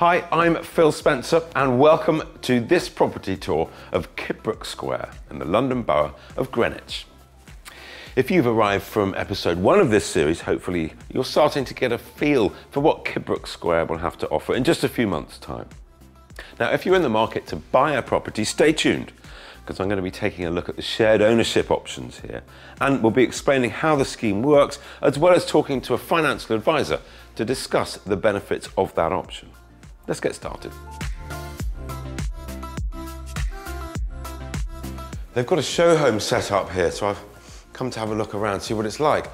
Hi, I'm Phil Spencer, and welcome to this property tour of Kidbrooke Square in the London Borough of Greenwich. If you've arrived from episode one of this series, hopefully you're starting to get a feel for what Kidbrooke Square will have to offer in just a few months' time. Now, if you're in the market to buy a property, stay tuned because I'm going to be taking a look at the shared ownership options here and we'll be explaining how the scheme works as well as talking to a financial advisor to discuss the benefits of that option. Let's get started. They've got a show home set up here, so I've come to have a look around, see what it's like.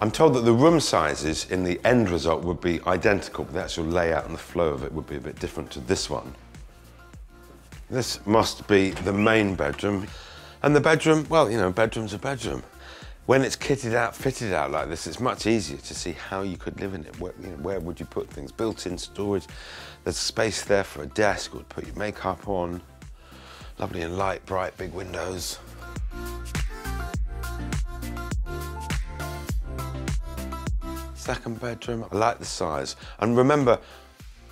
I'm told that the room sizes in the end result would be identical, but the actual layout and the flow of it would be a bit different to this one. This must be the main bedroom. And the bedroom, well, you know, bedroom's a bedroom. When it's kitted out, fitted out like this, it's much easier to see how you could live in it. Where, you know, where would you put things? Built-in storage. There's space there for a desk to put your makeup on. Lovely and light, bright, big windows. Second bedroom, I like the size. And remember,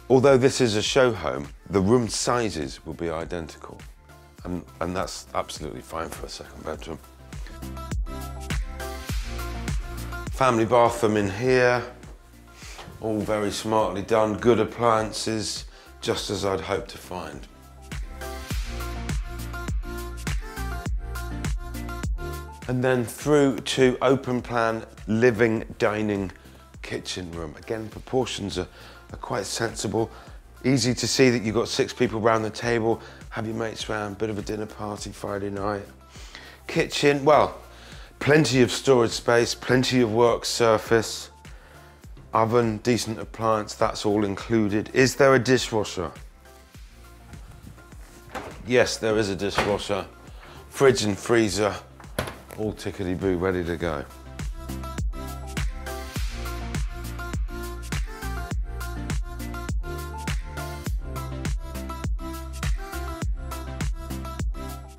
although this is a show home, the room sizes will be identical. And, and that's absolutely fine for a second bedroom. Family bathroom in here. All very smartly done, good appliances, just as I'd hoped to find. And then through to open plan living, dining, kitchen room. Again, proportions are, are quite sensible. Easy to see that you've got six people around the table, have your mates round, bit of a dinner party Friday night. Kitchen, well, plenty of storage space, plenty of work surface, oven, decent appliance, that's all included. Is there a dishwasher? Yes, there is a dishwasher. Fridge and freezer, all tickety-boo, ready to go.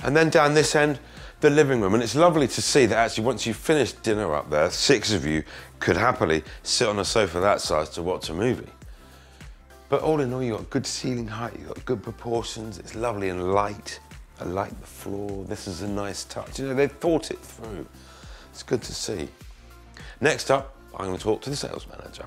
And then down this end, the living room. And it's lovely to see that actually once you've finished dinner up there, six of you could happily sit on a sofa that size to watch a movie. But all in all, you've got good ceiling height, you've got good proportions, it's lovely and light. I like the floor, this is a nice touch. You know, they've thought it through. It's good to see. Next up, I'm going to talk to the sales manager.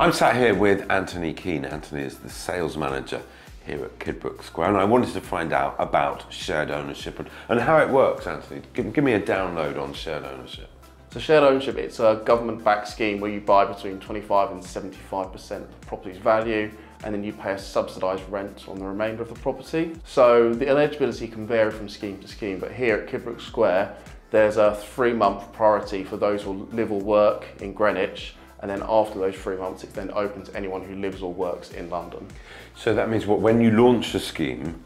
I'm sat here with Anthony Keane. Anthony is the sales manager here at Kidbrooke Square, and I wanted to find out about shared ownership and, and how it works, Anthony. Give, give me a download on shared ownership. So shared ownership, it's a government-backed scheme where you buy between 25 and 75% of the property's value and then you pay a subsidised rent on the remainder of the property. So the eligibility can vary from scheme to scheme, but here at Kidbrooke Square, there's a three-month priority for those who live or work in Greenwich and then after those three months it's then open to anyone who lives or works in London. So that means what when you launch a scheme,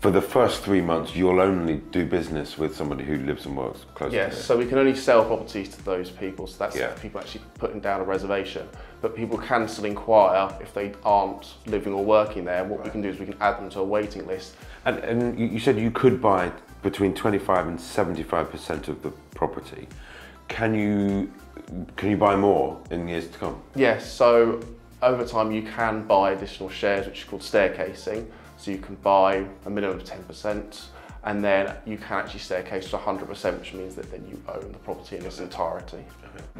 for the first three months you'll only do business with somebody who lives and works close yes, to Yes, so we can only sell properties to those people, so that's yeah. people actually putting down a reservation. But people can still inquire if they aren't living or working there. And what right. we can do is we can add them to a waiting list. And, and you said you could buy between 25 and 75% of the property. Can you can you buy more in years to come? Yes, so over time you can buy additional shares which is called staircasing. So you can buy a minimum of 10% and then you can actually staircase to 100% which means that then you own the property in its entirety.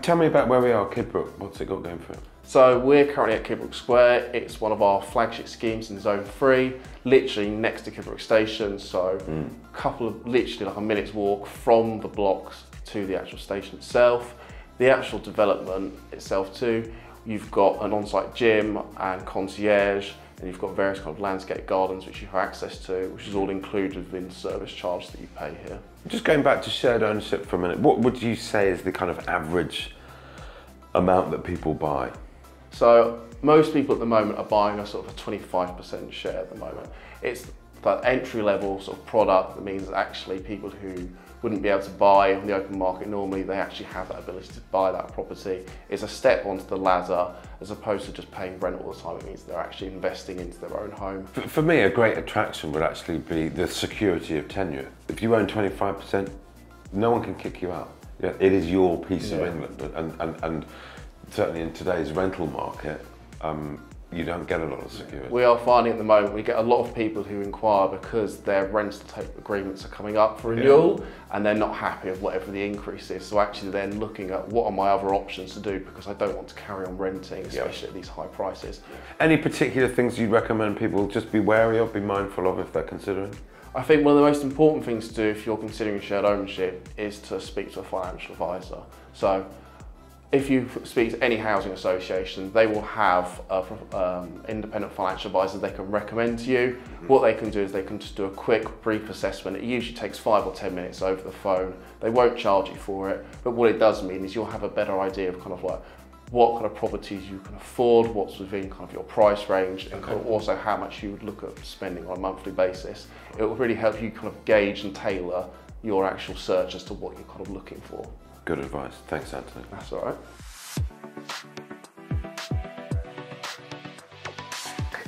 Tell me about where we are, Kidbrooke, what's it got going for it? So we're currently at Kidbrooke Square, it's one of our flagship schemes in Zone 3, literally next to Kidbrooke Station, so a mm. couple of, literally like a minute's walk from the blocks to the actual station itself. The actual development itself too, you've got an on-site gym and concierge, and you've got various kind of landscape gardens which you have access to, which is all included within the service charge that you pay here. Just going back to shared ownership for a minute, what would you say is the kind of average amount that people buy? So most people at the moment are buying a sort of a 25% share at the moment. It's that entry level sort of product that means that actually people who wouldn't be able to buy on the open market normally, they actually have that ability to buy that property. It's a step onto the ladder as opposed to just paying rent all the time. It means they're actually investing into their own home. For, me, a great attraction would actually be the security of tenure. If you own 25%, no one can kick you out. It is your piece yeah. of England and, and, and certainly in today's rental market, um, you don't get a lot of security. We are finding at the moment we get a lot of people who inquire because their rental agreements are coming up for renewal yeah. and they're not happy with whatever the increase is. So actually then looking at what are my other options to do because I don't want to carry on renting, especially yeah. at these high prices. Any particular things you'd recommend people just be wary of, be mindful of if they're considering? I think one of the most important things to do if you're considering shared ownership is to speak to a financial advisor. So if you speak to any housing association, they will have an um, independent financial advisor they can recommend to you. Mm -hmm. What they can do is they can just do a quick, brief assessment. It usually takes five or 10 minutes over the phone. They won't charge you for it, but what it does mean is you'll have a better idea of kind of like what kind of properties you can afford, what's within kind of your price range, and kind of also how much you would look at spending on a monthly basis. It will really help you kind of gauge and tailor your actual search as to what you're kind of looking for. Good advice. Thanks, Anthony. That's all right.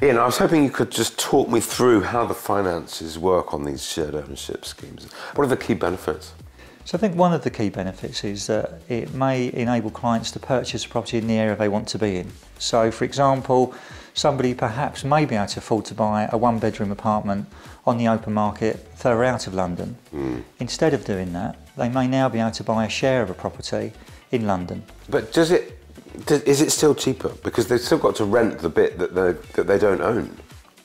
Ian, I was hoping you could just talk me through how the finances work on these shared ownership schemes. What are the key benefits? So I think one of the key benefits is that it may enable clients to purchase a property in the area they want to be in. So for example, somebody perhaps may be able to afford to buy a one bedroom apartment on the open market further out of London. Mm. Instead of doing that, they may now be able to buy a share of a property in London. But does it, does, is it still cheaper? Because they've still got to rent the bit that, they, that they don't own.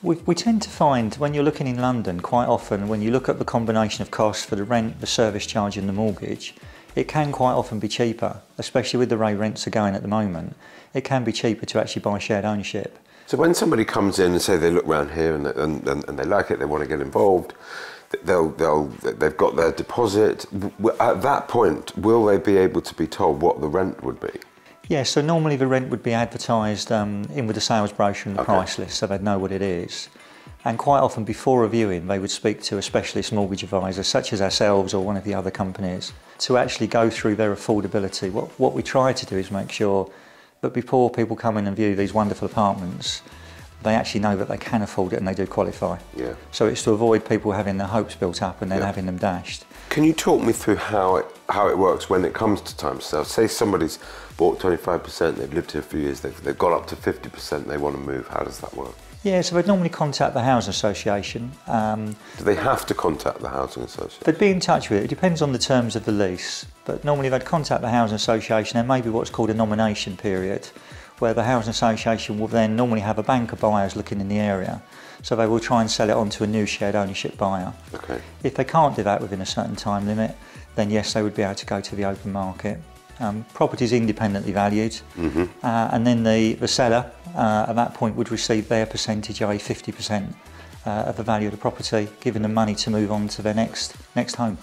We, we tend to find when you're looking in London, quite often, when you look at the combination of costs for the rent, the service charge, and the mortgage, it can quite often be cheaper, especially with the way rents are going at the moment. It can be cheaper to actually buy shared ownership. So when somebody comes in and say they look around here and, and, and they like it, they want to get involved, they'll, they'll, they've got their deposit. At that point, will they be able to be told what the rent would be? Yeah, so normally the rent would be advertised um, in with the sales brochure and the okay. price list, so they'd know what it is. And quite often before reviewing, they would speak to a specialist mortgage advisor, such as ourselves or one of the other companies, to actually go through their affordability. What, what we try to do is make sure that before people come in and view these wonderful apartments, they actually know that they can afford it and they do qualify. Yeah. So it's to avoid people having their hopes built up and then yeah. having them dashed. Can you talk me through how it how it works when it comes to time sales? Say somebody's bought 25%, they've lived here for years, they've, they've got up to 50%, they want to move. How does that work? Yeah, so they'd normally contact the housing association. Um, Do they have to contact the housing association? They'd be in touch with it. It depends on the terms of the lease. But normally they'd contact the housing association. There may be what's called a nomination period where the housing association will then normally have a bank of buyers looking in the area. So they will try and sell it on to a new shared ownership buyer. Okay. If they can't do that within a certain time limit, then yes, they would be able to go to the open market. Um, property is independently valued, mm -hmm. uh, and then the, the seller uh, at that point would receive their percentage, i.e. 50% uh, of the value of the property, giving them money to move on to their next, next home.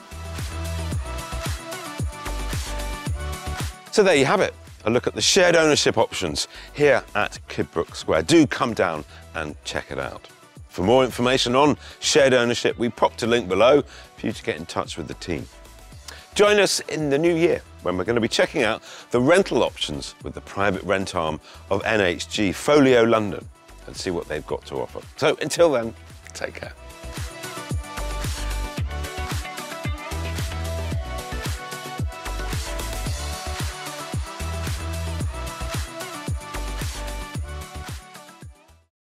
So there you have it a look at the shared ownership options here at Kidbrooke Square. Do come down and check it out. For more information on shared ownership, we popped a link below for you to get in touch with the team. Join us in the new year when we're going to be checking out the rental options with the private rent arm of NHG Folio London and see what they've got to offer. So until then, take care.